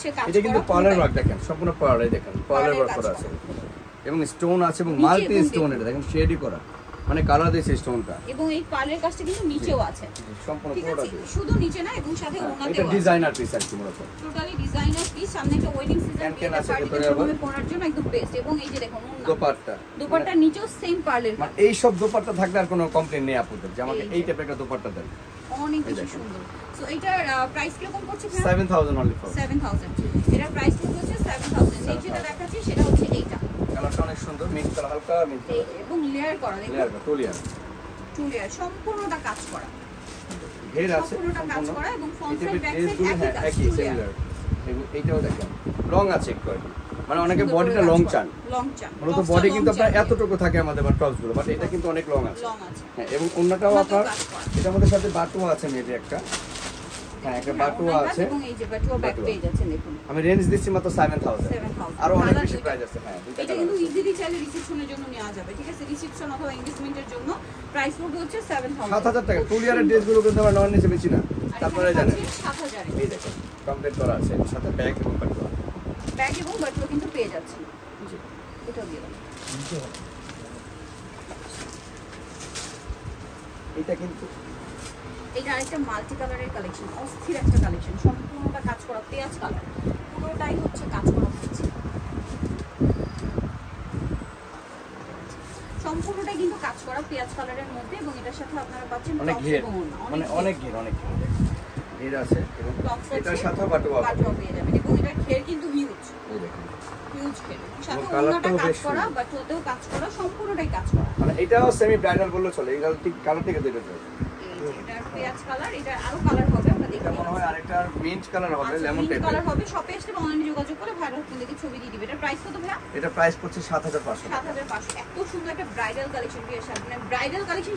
হচ্ছে কাজ এটা কিন্তু পার্লার ওয়ার্ক দেখেন সম্পূর্ণ পার্লার দেখেন পার্লার ওয়ার্ক করা। আছে। এবং স্টোন আছে এবং মাল্টি স্টোন এটা দেখেন শেডই করা। মানে কালার দিয়েছে স্টোনটা এবং এই পার্লের কাজটা কিন্তু নিচেও আছে। সম্পূর্ণ পুরোটা শুধু নিচে না এবং সাথে হ্যাঁ, এটা ডিজাইনার পিস আর কি মূলত। টোটালি ডিজাইনার পিস সামনে একটা ওয়েডিং সিজন ক্যান আছে ভেতরে। পরার জন্য একদম বেস্ট এবং এই যে দেখুন ওড়না। দোপাট্টা। নিচেও সেম পার্লের মানে এই সব দোপাট্টা থাকলে আর কোনো কমপ্লেন নেই আপনাদের যে আমাকে। এই টাইপের একটা দোপাট্টা দেন। অনেক বেশি সুন্দর। সো এটার প্রাইস কীরকম পড়ছে seven thousand only for seven thousand এটার প্রাইস হচ্ছে সেভেন থাউজেন্ড এই যেটা দেখাচ্ছি সেটা হচ্ছে এইটা। কালারটা অনেক সুন্দর মিক্স কালার হালকা এই এবং লেয়ার করা লেয়ার দেখুন টোলিয়ার টু লেয়ার সম্পূর্ণটা কাজ করা। ঘের আছে সম্পূর্ণটা কাজ করা এবং ফ্রন্ট সাইড ব্যাক সাইড একই হ্যাঁ সিমিলার এবং এইটাও দেখেন লং আছে একটু মানে অনেকে বডিটা লং চান। লং চান। মূলত বডি কিন্তু আপনার এতটুকু থাকে আমাদের বা টপসগুলো বাট এটা কিন্তু অনেক লং আছে। হ্যাঁ এবং অন্যটাও আপনার। এটার মধ্যে সাথে বাটুয়া আছে মেবি একটা। হ্যাঁ একটা বাটুয়া আছে। এবং এই যে বাটুয়া দেখুন। আমি রেঞ্জ দিচ্ছি মাত্র সেভেন থাউজেন্ড 7,000 আরও অনেক বেশি প্রাইস আছে। হ্যাঁ এটা কিন্তু ইজিলি চাইলে রিসেপশনের জন্য নেওয়া যাবে ঠিক আছে? রিসেপশন অথবা এনগেজমেন্টের জন্য প্রাইস পড়বে হচ্ছে সেভেন থাউজেন্ড সাত হাজার টাকা। টুলিয়ারের ড্রেসগুলো কিন্তু আমরা নয় নিচে বেশি না তারপরে জানেন। সাত হাজারে এই দেখেন কমপ্লিট করা আছে। সাথে ব্যাগ এবং ব্যাগ এবং বাটুয়া কিন্তু পেয়ে যাচ্ছেন জি এটাও দিয়ে এটা কিন্তু এটা আরেকটা মাল্টি কালারের কালেকশন অস্থির একটা কালেকশন সম্পূর্ণটা কাজ করা পেঁয়াজ কালার। পুরোটাই হচ্ছে কাজ করা হচ্ছে। সম্পূর্ণটাই কিন্তু কাজ করা পেঁয়াজ কালারের মধ্যে এবং এটার সাথে আপনারা পাচ্ছেন অনেক ঘের। মানে অনেক ঘের। অনেক ঘের। ঘের আছে। এবং এটার সাথেও বাটুয়া বাটুয়া পেয়ে যাবেন এবং এটার ঘের কিন্তু হিউজ হিউজ ঘের সাথে ওড়নাটা কাজ করা সুন্দর। বাটুয়াতেও কাজ করা সম্পূর্ণটাই কাজ করা। মানে এটাও সেমি ব্রাইডাল বললে চলে এই ঠিক কালার থেকে দুটো চলে। এই পেঁয়াজ কালার এটা আরও কালার হবে আমরা দেখতে এটা মনে হয় আরেকটা মিন্ট কালার হবে লেমন টাইপের কালার হবে শপে অনলাইনে যোগাযোগ করে ভাইরাল আপনাদেরকে ছবি দিয়ে দিবে। এটার প্রাইস কত ভাইয়া? এটা প্রাইস পড়ছে সাত হাজার পাঁচশো সাত হাজার পাঁচশো। এত সুন্দর একটা ব্রাইডাল কালেকশন পেয়ে যাচ্ছে। মানে ব্রাইডাল কালেকশন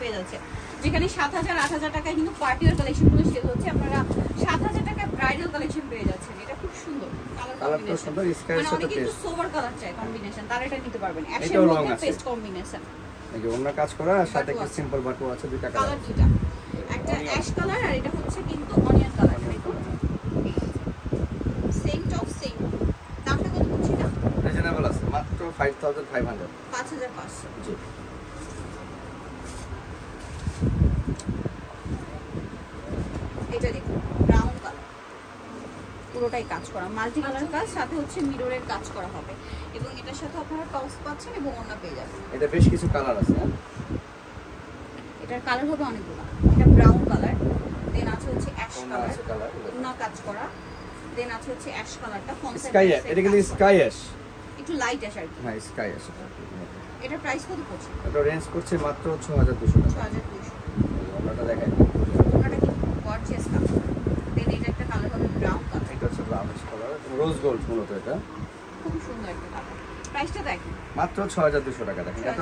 পেয়ে যাচ্ছে। যেখানে সাত হাজার আট হাজার টাকায় কিন্তু কালেকশনগুলো সেল হচ্ছে। আপনারা সাত হাজার টাকায় ব্রাইডাল কালেকশন পেয়ে যাচ্ছেন। এটা সুন্দর কালারটা সুন্দর স্কাইয়ের মানে সাথে পেস্ট সোভার কালার চায় কম্বিনেশন তারা এটা নিতে পারবেন অ্যাশের মধ্যে পেস্ট কম্বিনেশন এই যে অন্য কাজ করা আর সাথে বাটুয়া একটা সিম্পল বাটু আছে দুইটা কালার কালার একটা অ্যাশ কালার আর এটা হচ্ছে কিন্তু onion colour same top same দামটা কত পড়ছে এটা রিজনেবল আছে মাত্র ফাইভ থাউজেন্ড ফাইভ হান্ড্রেড পাঁচ হাজার পাঁচশো। জি এটা দেখুন ব্রাউন কালার পুরোটাই কাজ করা মাল্টি কালার কাজ সাথে হচ্ছে মিররের কাজ করা হবে। এবং এটার সাথে আপনারা টপস পাচ্ছেন এবং ওড়না পেয়ে যাবেন। এটা বেশ কিছু কালার আছে হ্যাঁ? এটার কালার হবে অনেকগুলো। এটা ব্রাউন কালার দেন আছে হচ্ছে অ্যাশ কালার কালার কাজ করা দেন আছে হচ্ছে অ্যাশ কালারটা স্কাই এটা কিন্তু স্কাই অ্যাশ একটু লাইট অ্যাশ আর কি। হ্যাঁ স্কাই অ্যাশ এটার প্রাইস কত পড়ছে? এটা রেঞ্জ করছে মাত্র ছ হাজার দুশো। ছ টাকা হাজার দেখাই ওনাটা কিন্তু গর্জিয়াস কালার দেন এটা একটা কালার হবে ব্রাউন কালার এটা হচ্ছে ব্রাউনিশ কালার রোজ গোল্ড মূলত এটা। খুব সুন্দর প্রাইসটা দেখেন। মাত্র ছ হাজার দুশো টাকা দেখেন। এত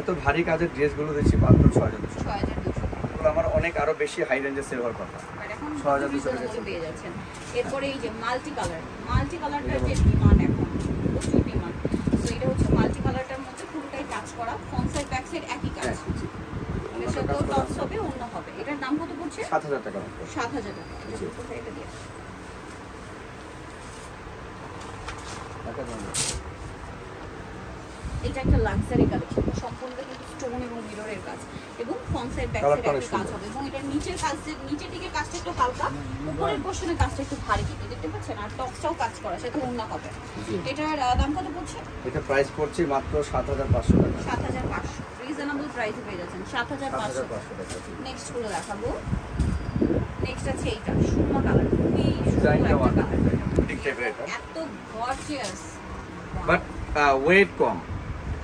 এত ভারী কাজের ড্রেসগুলো দিচ্ছি মাত্র ছ হাজার দুশো ছ হাজার দুশো এগুলো আমার অনেক আরও বেশি হাই রেঞ্জে সেল হওয়ার কথা আর এখন 6,200 টাকা পেয়ে যাচ্ছেন। এরপরে এই যে মাল্টি কালার মাল্টি কালারটার যে ডিমান্ড এখন। প্রচুর ডিমান্ড তো এটা হচ্ছে মাল্টি কালারটার মধ্যে পুরোটাই কাজ করা। ফ্রন্ট সাইড ব্যাক সাইড একই কাজ। হ্যাঁ এটার টপস হবে অন্য হবে। এটার দাম কত পড়ছে? সাত হাজার টাকা মাত্র সাত হাজার টাকা। এটা এটা দিয়ে। টাকা দাম এটা একটা লাক্সারি কালেকশন সম্পূর্ণ কিন্তু স্টোন এবং মিররের কাজ এবং ফ্রন্ট ব্যাক একটা কাজ হবে এবং এটার নিচের কাজ নিচের দিকে কাজটা একটু হালকা উপরের পোর্শনের কাজটা একটু ভারী কিন্তু দেখতে পাচ্ছেন আর টপসটাও কাজ করা সেটা অন্য হবে। এটার দাম কত পড়ছে? এটা প্রাইস পড়ছে মাত্র সাত হাজার পাঁচশো টাকা। সাত হাজার পাঁচশো। রিজনেবল প্রাইসে পেয়ে যাচ্ছেন। সাত হাজার সাত পাঁচশো হাজার পাঁচশো। টাকা। নেক্সটগুলো দেখাবো। নেক্সট আছে এইটা সুরমা কালার খুবই সুন্দর একটা কালার টাইপের এটা। এত গর্জিয়াস বাট ওয়েট কম।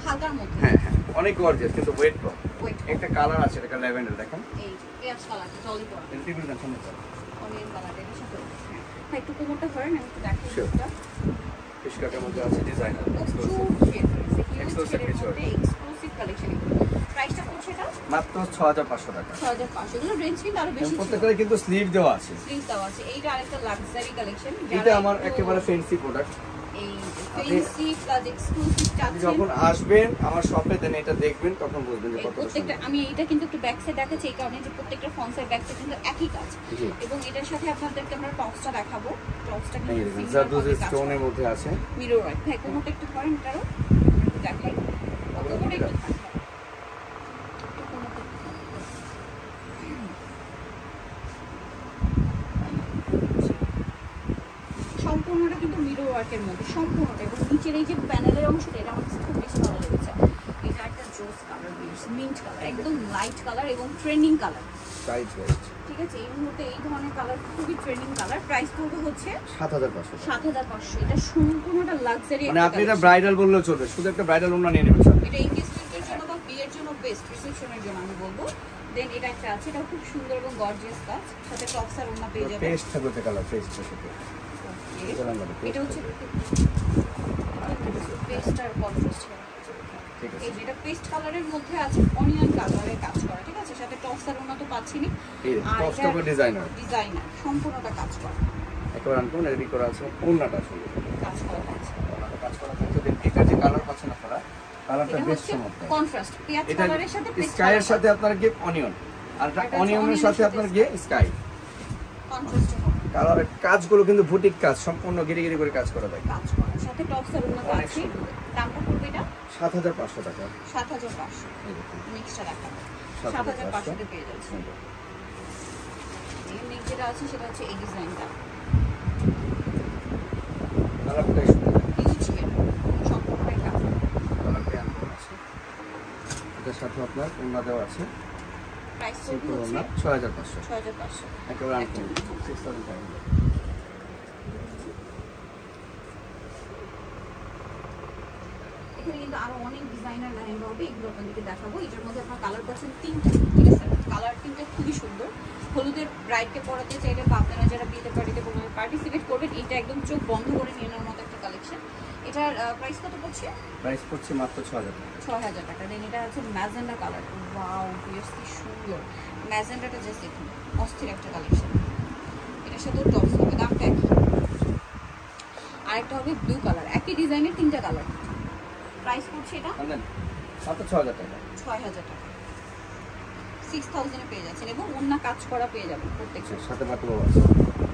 হালকার মধ্যে। হ্যাঁ হ্যাঁ অনেক গর্জিয়াস কিন্তু ওয়েট কম। একটা কালার আছে এটা ল্যাভেন্ডার দেখেন। এই পেঁয়াজ কালার জলি করা টেবিল দেন সামনে স্যার অনিয়ন কালারের সাথে হ্যাঁ। একটু কোমরটা ধরেন আমি একটু এটা ফিশকাটের মধ্যে আছে ডিজাইনার। এক্সক্লুসিভ কালেকশন প্রাইসটা এটা মাত্র ছ হাজার পাঁচশো টাকা। ছ হাজার পাঁচশো। এগুলো রেঞ্জ কিন্তু আরও বেশি ছিল। কিন্তু স্লিভ দেওয়া আছে। স্লিভ দেওয়া আছে। এইটা আরেকটা লাক্সারি কালেকশন এটা আমার একেবারে ফ্যান্সি প্রোডাক্ট এই ফেন্সি প্লাস এক্সক্লুসিভ চাচ্ছেন। যখন আসবেন আমার শপে দেন এটা দেখবেন তখন বুঝবেন যে কত প্রত্যেকটা আমি এটা কিন্তু একটু ব্যাক সাইড দেখাচ্ছি এই কারণে যে প্রত্যেকটা ফ্রন্ট সাইড ব্যাক সাইড কিন্তু একই কাজ। এবং এটার সাথে আপনাদেরকে আমরা টপসটা দেখাবো। টপসটা কিন্তু কাজ স্টোনের মধ্যে আছে। মিরর ওয়ার্ক ভাই কোনোটা একটু করেন এটারও। দেখাই। দেখাই। একটু কোনোটা একটু দেখাই। সম্পূর্ণটা কিন্তু মিরর ওয়ার্কের মধ্যে সম্পূর্ণটা এবং নিচের এই যে প্যানেলের অংশটা এটা আমার খুব বেশি ভালো লেগেছে। এটা একটা জোস কালার মিন্ট কালার একদম লাইট কালার এবং ট্রেন্ডিং কালার প্রাইস ঠিক আছে এই মুহূর্তে এই ধরনের কালার খুবই ট্রেন্ডিং কালার প্রাইস পড়বে হচ্ছে সাত হাজার পাঁচশো সাত হাজার পাঁচশো। এটা সম্পূর্ণটা লাক্সারি মানে আপনি এটা ব্রাইডাল বললেও চলবে শুধু একটা ব্রাইডাল ওনা নিয়ে নেবেন এটা এনগেজমেন্টের জন্য বা বিয়ের জন্য বেস্ট রিসেপশনের জন্য আমি বলব। দেন এটা একটা আছে এটা খুব সুন্দর এবং গর্জিয়াস কাজ। সাথে টপস আর ওনা পেয়ে যাবে পেস্ট থাকবে কালার সাথে। Okay. এটা হচ্ছে পেস্ট আর কন্ট্রাস্ট ঠিক আছে। এই পেস্ট কালারের মধ্যে আছে অনিয়ন কালারের কাজ করা ঠিক আছে? সাথে আর ওনা তো পাচ্ছি আর কস্টকো ডিজাইনার। ডিজাইনার সম্পূর্ণটা কাজ করা। একেবারে আনকমন রেডি করা আছে ওনাটা আসলে কাজ করা আছে কাজ করা থাকছে দেন এটা যে কালার পাচ্ছেন আপনারা কালারটা বেশ চমৎকার। কন্ট্রাস্ট পেঁয়াজ কালারের সাথে স্কাইয়ের সাথে আপনার গিয়ে অনিয়ন আর এটা অনিয়নের সাথে সাথে আপনার গিয়ে স্কাই কালারের কাজগুলো কিন্তু বুটিক কাজ সম্পূর্ণ গিরি গিরি করে কাজ করা থাকে কাজ করা। সাথে টপস আর অনেক আছে। দামটা পড়বে এটা? সাত হাজার পাঁচশো টাকা। সাত হাজার পাঁচশো। এই দেখুন। নেক্সটটা দেখাবো। সাত সাত হাজার হাজার পেয়ে যাচ্ছে। এই নেক্সট যেটা আছে সেটা হচ্ছে এই ডিজাইনটা হিউজ হেড সম্পূর্ণটাই কাজ আছে। এটার সাথে আপনার ওনা দেওয়া আছে। প্রাইস হচ্ছে একেবারে আনকমন। এখানে কিন্তু আরও অনেক ডিজাইনার লেহেঙ্গা হবে এগুলো আপনাদেরকে দেখাবো। এটার মধ্যে আপনার কালার পাচ্ছেন তিনটা ঠিক আছে? কালার তিনটা খুবই সুন্দর। হলুদের ব্রাইডকে পরাতে চাইলে বা আপনারা যারা বিয়েতে পার্টিতে কোনো পার্টিসিপেট করবেন এটা একদম চোখ বন্ধ করে নিয়ে নেওয়ার মতো একটা কালেকশন এটার প্রাইস কত পড়ছে? প্রাইস পড়ছে মাত্র ছ হাজার টাকা। ছয় হাজার টাকা। দেন এটা হচ্ছে ম্যাজেন্ডা কালার ওয়াও বেশ কি সুন্দর। ম্যাজেন্ডাটা জাস্ট দেখুন অস্থির একটা কালেকশন এটার সাথেও টপস হবে দামটা একই। আরেকটা হবে ব্লু কালার একই ডিজাইনের তিনটা কালার প্রাইস পড়ছে এটা? মাত্র ছ হাজার টাকা। ছয় হাজার টাকা সিক্স থাউজেন্ডে পেয়ে যাচ্ছেন এবং অন্য কাজ করা পেয়ে যাবেন প্রত্যেকটা। সাথে বাটু আছে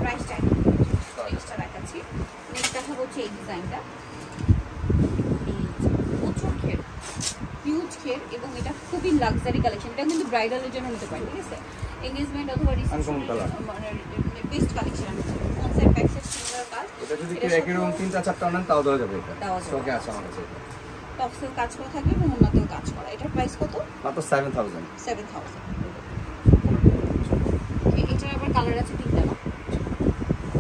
প্রাইসটা নেক্সটটা দেখাচ্ছি নেক্সট দেখাবো হচ্ছে এই ডিজাইনটা প্রচুর ঘের হিউজ ঘের এবং এটা খুবই লাক্সারি কালেকশন এটা কিন্তু ব্রাইডালের জন্য নিতে পারি ঠিক আছে? এঙ্গেজমেন্ট অথবা colour. Best collection concept similar কাজ এটা যদি কেউ একই রকম তিনটা চারটা নেন তাও দেওয়া যাবে এটা। আছে আমার কাছে এটা। টপসেও কাজ করা থাকবে এবং অন্যতেও কাজ করা। এটার প্রাইস কত? মাত্র সেভেন থাউজেন্ড সেভেন থাউজেন্ড এটার আবার কালার আছে তিনটা। না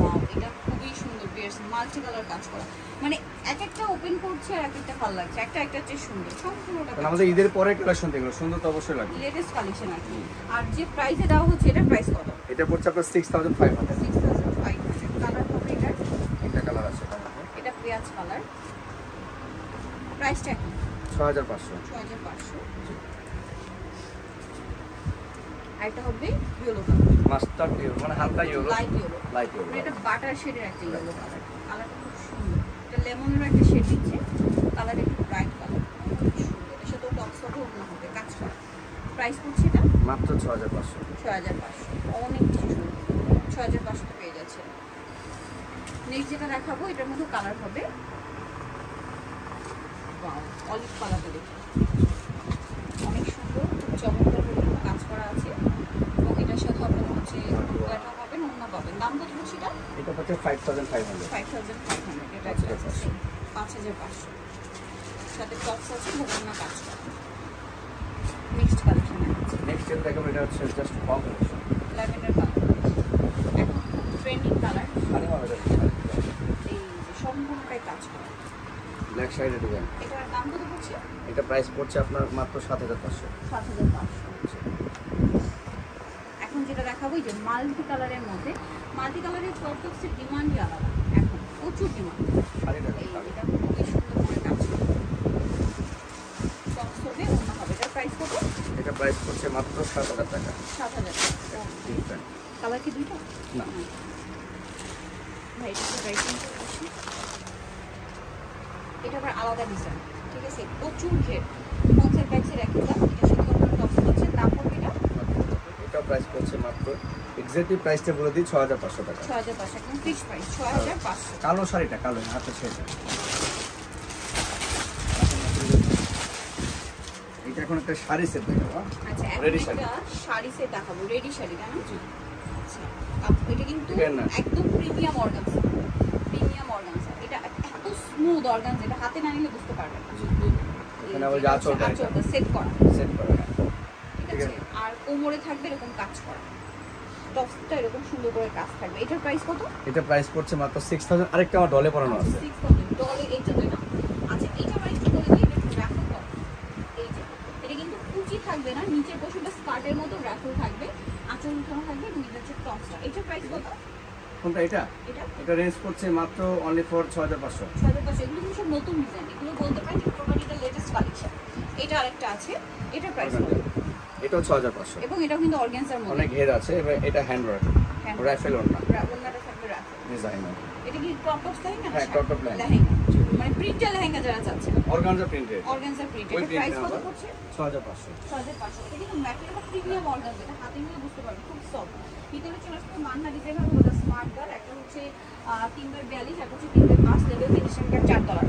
Wow, এটা খুবই সুন্দর বিয়ার্স মাল্টি কালার কাজ করা। মানে এক একটা ওপেন করছে আর এক একটা ভালো লাগছে। একটা একটা চেয়ে সুন্দর। সম্পূর্ণটা আমাদের ঈদের পরে কালেকশন দেখল সুন্দর তো অবশ্যই লাগবে। লেটেস্ট কালেকশন আর কি। আর যে প্রাইসে দেওয়া হচ্ছে এটার প্রাইস কত? এটা পড়ছে আপনার six thousand five hundred six thousand five hundred colour হবে এটার? একটা কালার আছে এটা পেঁয়াজ কালার প্রাইসটা হাজার পাঁচশো। ছ হাজার পাঁচশো। আর এটা হবে ইয়েলো কালার মাস্টার ইউরো মানে হালকা ইউরো লাইট ইয়েলো লাইট মানে এটা বাটার শেডের একটা ইয়েলো কালার এটা লেমনের একটা শেড দিচ্ছে। কালার একটু ব্রাইট কালার সুন্দর এর সাথে টপস হবে অন্য হবে কাজ করা। প্রাইস পড়ছে এটা? মাত্র ছ হাজার পাঁচশো। ছয় হাজার পাঁচশো। অনেক সুন্দর। ছয় হাজার পাঁচশো পেয়ে যাচ্ছে। নেক্সট যেটা দেখাবো এটার মধ্যে কালার হবে। অলিভ কালারটা দেখি অনেক সুন্দর খুব চমৎকার। এটা 5500 5500 এটা 5500 সাথে টপস আছে মোকান্না কাজ করা। নেক্সট কালেকশন নেক্সট এর দেখাবো এটা হচ্ছে জাস্ট পাম ল্যাভেন্ডার পাম এখন ট্রেন্ডিং কালার মানে ভালো এই সম্পূর্ণটাই কাজ করা। ব্ল্যাক শাইডে ডিজাইন এটার দাম কত এটা প্রাইস পড়ছে আপনার মাত্র 7500 7500 যেটা দেখাবো যে মাল্টি কালারের মধ্যে। মাল্টি কালারের টপসের ডিমান্ডই আলাদা। এখন প্রচুর ডিমান্ড এটা খুবই সুন্দর করে কাজ করা। টপস হবে অন্য হবে। এটার প্রাইস কত? এটা প্রাইস মাত্র সাত হাজার টাকা। সাত হাজার টাকা। কালার কি দুইটা? না। ভাই এটা রাইটিং এটা আবার আলাদা ডিজাইন ঠিক আছে? প্রচুর ঘের পঞ্চাশ ব্যাগসের এক এটা সাথে আপনার টপ হচ্ছে তারপর এটা এটা প্রাইস পড়ছে মাত্র এক্স্যাক্টলি প্রাইসটা বলে দিই ছ হাজার পাঁচশো টাকা। ছয় হাজার পাঁচশো একদম ফিক্স প্রাইস ছয় হাজার পাঁচশো কালো শাড়িটা কালো হাতে ছেড়ে এটা এখন একটা শাড়ি সেট দেখাবো আচ্ছা এখন Ready শাড়ি। শাড়ি সেট দেখাবো রেডি শাড়ি কেন জি। আচ্ছা আপ- এটা কিন্তু একদম প্রিমিয়াম অর্গানসা প্রিমিয়াম অর্গানসা এটা এত স্মুথ অর্গানসা এটা হাতে না নিলে বুঝতে পারবেন না। এখানে আবার যে আঁচলটা সেট করা। সেট করা হ্যাঁ। আর কোমরে থাকবে এরকম কাজ করা। টপসটা এরকম সুন্দর করে কাজ থাকবে। এটার প্রাইস কত? এটা প্রাইস পড়ছে মাত্র সিক্স থাউজেন্ড আরেকটা আমার ডলে পড়ানো আছে। সিক্স থাউজেন্ড ডলে এই জন্য না। আচ্ছা এটা প্রাইস বলে দিই এটা রাফল কত এই যে এটা কিন্তু কুচি থাকবে না নিচে পশুটা স্কার্টের মতো রাফল থাকবে আঁচল উঠানো থাকবে এবং এটা টপসটা এটার প্রাইস কত? কোনটা এটা? এটা? এটা রেঞ্জ পড়ছে মাত্র অনলি ফর ছ হাজার পাঁচশো। ছয় পাঁচশো। এগুলো কিন্তু সব নতুন ডিজাইন এগুলো বলতে পারি যে এটা লেটেস্ট কালেকশন এটা আরেকটা আছে। এটার প্রাইস কত? এটাও ছ হাজার পাঁচশো। এবং এটাও কিন্তু অর্গানজার মধ্যে অনেক ঘের আছে এবার এটা হ্যান্ড ওয়ার্ক রাইফেল ওড়না। ওনাটা থাকবে রাফল ডিজাইনার এটা কি ক্রপ টপস লেহেঙ্গা হ্যাঁ, crop top লেহেঙ্গা। মানে প্রিন্টার লেহেঙ্গা যারা চাচ্ছে। অর্গানজা প্রিন্টেড অর্গানজার প্রিন্ট ওই এটা প্রাইস কত নাম্বার। পড়ছে? ছ হাজার পাঁচশো। ছয় পাঁচশো। এটা কিন্তু ম্যাটেরিয়াল বা প্রিমিয়াম অর্গানজা এটা হাতে নিয়ে বুঝতে পারবেন খুব সফট ভিতরে চলে আসছে মান্না ডিজাইন ওটা স্মার্ট গার একটা হচ্ছে আহ, তিন বাই বিয়াল্লিশ একটা হচ্ছে তিন বাই পাঁচ লেভেল ফিনিশিং কার চার তলার।